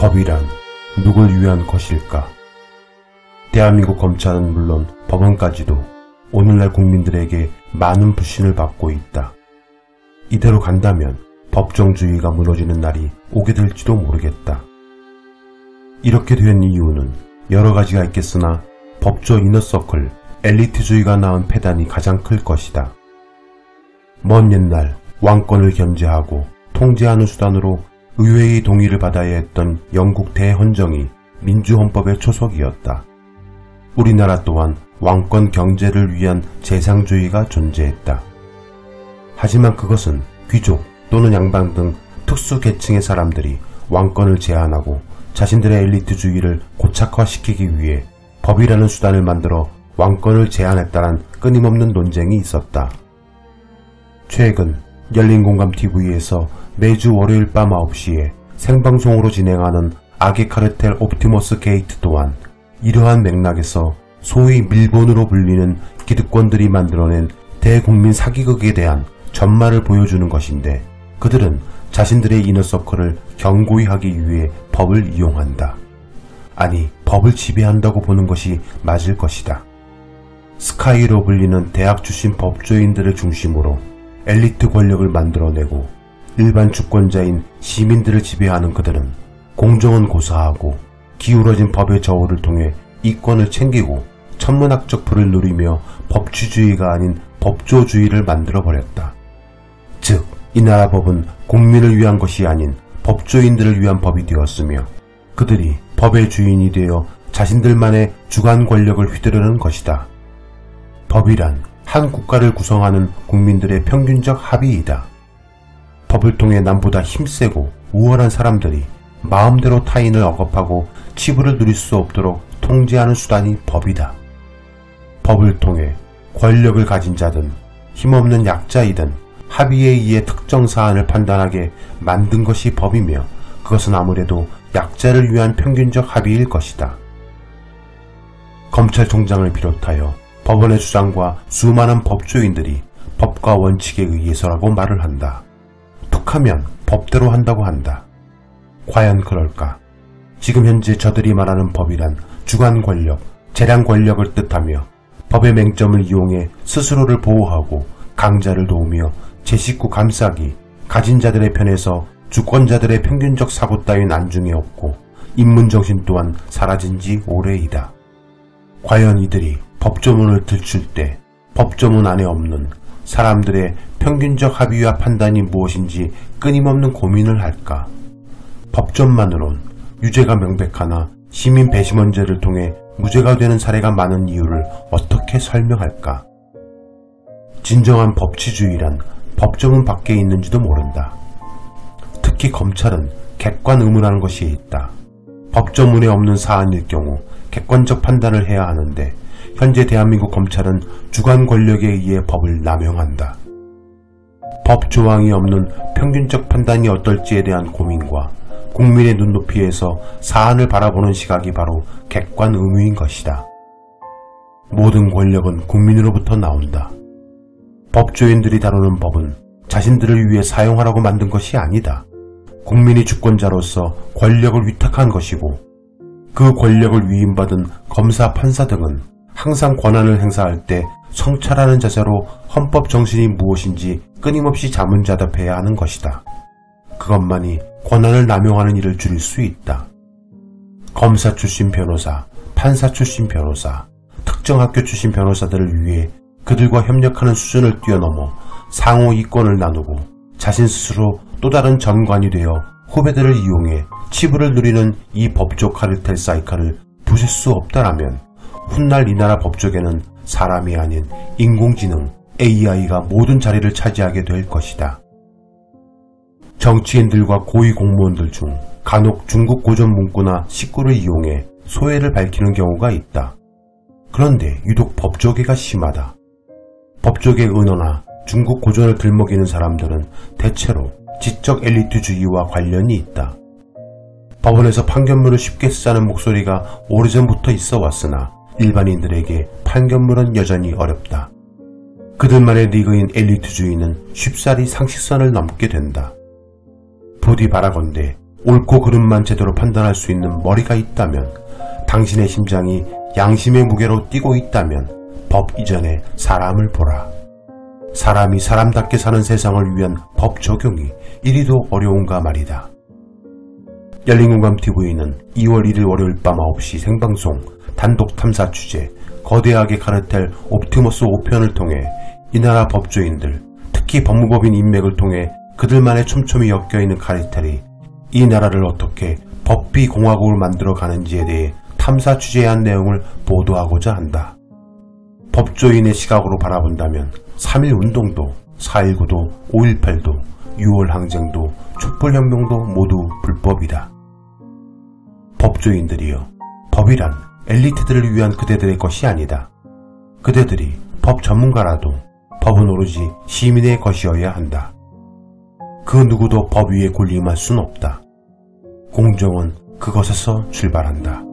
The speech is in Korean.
법이란 누굴 위한 것일까? 대한민국 검찰은 물론 법원까지도 오늘날 국민들에게 많은 불신을 받고 있다. 이대로 간다면 법정주의가 무너지는 날이 오게 될지도 모르겠다. 이렇게 된 이유는 여러 가지가 있겠으나 법조 이너서클, 엘리트주의가 낳은 패단이 가장 클 것이다. 먼 옛날 왕권을 견제하고 통제하는 수단으로 의회의 동의를 받아야 했던 영국 대헌정이 민주헌법의 초석이었다. 우리나라 또한 왕권 경제를 위한 재상주의가 존재했다. 하지만 그것은 귀족 또는 양반 등 특수 계층의 사람들이 왕권을 제한하고 자신들의 엘리트주의를 고착화시키기 위해 법이라는 수단을 만들어 왕권을 제한했다는 끊임없는 논쟁이 있었다. 최근 열린공감TV에서 매주 월요일 밤 9시에 생방송으로 진행하는 악의 카르텔 옵티머스 게이트 또한 이러한 맥락에서 소위 밀본으로 불리는 기득권들이 만들어낸 대국민 사기극에 대한 전말을 보여주는 것인데 그들은 자신들의 inner circle을 견고히 하기 위해 법을 이용한다. 아니 법을 지배한다고 보는 것이 맞을 것이다. 스카이로 불리는 대학 출신 법조인들을 중심으로 엘리트 권력을 만들어내고 일반 주권자인 시민들을 지배하는 그들은 공정은 고사하고 기울어진 법의 저울을 통해 이권을 챙기고 천문학적 부를 누리며 법치주의가 아닌 법조주의를 만들어버렸다. 즉, 이 나라 법은 국민을 위한 것이 아닌 법조인들을 위한 법이 되었으며 그들이 법의 주인이 되어 자신들만의 주관 권력을 휘두르는 것이다. 법이란 한 국가를 구성하는 국민들의 평균적 합의이다. 법을 통해 남보다 힘세고 우월한 사람들이 마음대로 타인을 억압하고 치부를 누릴 수 없도록 통제하는 수단이 법이다. 법을 통해 권력을 가진 자든 힘없는 약자이든 합의에 의해 특정 사안을 판단하게 만든 것이 법이며 그것은 아무래도 약자를 위한 평균적 합의일 것이다. 검찰총장을 비롯하여 법원의 주장과 수많은 법조인들이 법과 원칙에 의해서라고 말을 한다. 툭하면 법대로 한다고 한다. 과연 그럴까? 지금 현재 저들이 말하는 법이란 주관 권력, 재량 권력을 뜻하며 법의 맹점을 이용해 스스로를 보호하고 강자를 도우며 제 식구 감싸기, 가진 자들의 편에서 주권자들의 평균적 사고 따윈 안중에 없고 인문정신 또한 사라진 지 오래이다. 과연 이들이 법조문을 들출 때 법조문 안에 없는 사람들의 평균적 합의와 판단이 무엇인지 끊임없는 고민을 할까? 법전만으론 유죄가 명백하나 시민 배심원제를 통해 무죄가 되는 사례가 많은 이유를 어떻게 설명할까? 진정한 법치주의란 법조문 밖에 있는지도 모른다. 특히 검찰은 객관 의무라는 것이 있다. 법조문에 없는 사안일 경우 객관적 판단을 해야 하는데 현재 대한민국 검찰은 주관 권력에 의해 법을 남용한다. 법 조항이 없는 평균적 판단이 어떨지에 대한 고민과 국민의 눈높이에서 사안을 바라보는 시각이 바로 객관 의무인 것이다. 모든 권력은 국민으로부터 나온다. 법조인들이 다루는 법은 자신들을 위해 사용하라고 만든 것이 아니다. 국민이 주권자로서 권력을 위탁한 것이고 그 권력을 위임받은 검사, 판사 등은 항상 권한을 행사할 때 성찰하는 자세로 헌법 정신이 무엇인지 끊임없이 자문자답해야 하는 것이다. 그것만이 권한을 남용하는 일을 줄일 수 있다. 검사 출신 변호사, 판사 출신 변호사, 특정 학교 출신 변호사들을 위해 그들과 협력하는 수준을 뛰어넘어 상호 이권을 나누고 자신 스스로 또 다른 전관이 되어 후배들을 이용해 치부를 누리는 이 법조 카르텔 사이카를 부실 수 없다라면 훗날 이 나라 법조계는 사람이 아닌 인공지능 AI가 모든 자리를 차지하게 될 것이다. 정치인들과 고위 공무원들 중 간혹 중국 고전 문구나 식구를 이용해 소외를 밝히는 경우가 있다. 그런데 유독 법조계가 심하다. 법조계 은어나 중국 고전을 들먹이는 사람들은 대체로 지적 엘리트주의와 관련이 있다. 법원에서 판결문을 쉽게 쓰자는 목소리가 오래전부터 있어 왔으나 일반인들에게 판결문은 여전히 어렵다. 그들만의 리그인 엘리트주의는 쉽사리 상식선을 넘게 된다. 부디 바라건대 옳고 그름만 제대로 판단할 수 있는 머리가 있다면 당신의 심장이 양심의 무게로 뛰고 있다면 법 이전에 사람을 보라. 사람이 사람답게 사는 세상을 위한 법 적용이 이리도 어려운가 말이다. 열린공감TV는 2월 1일 월요일 밤 9시 생방송 단독 탐사 취재 거대하게 카르텔 옵티머스 5편을 통해 이 나라 법조인들, 특히 법무법인 인맥을 통해 그들만의 촘촘히 엮여있는 카르텔이 이 나라를 어떻게 법비 공화국을 만들어 가는지에 대해 탐사 취재한 내용을 보도하고자 한다. 법조인의 시각으로 바라본다면 3.1 운동도 4.19도 5.18도 6월 항쟁도 촛불혁명도 모두 불법이다. 법조인들이여 법이란 엘리트들을 위한 그대들의 것이 아니다. 그대들이 법 전문가라도 법은 오로지 시민의 것이어야 한다. 그 누구도 법 위에 군림할 순 없다. 공정은 그것에서 출발한다.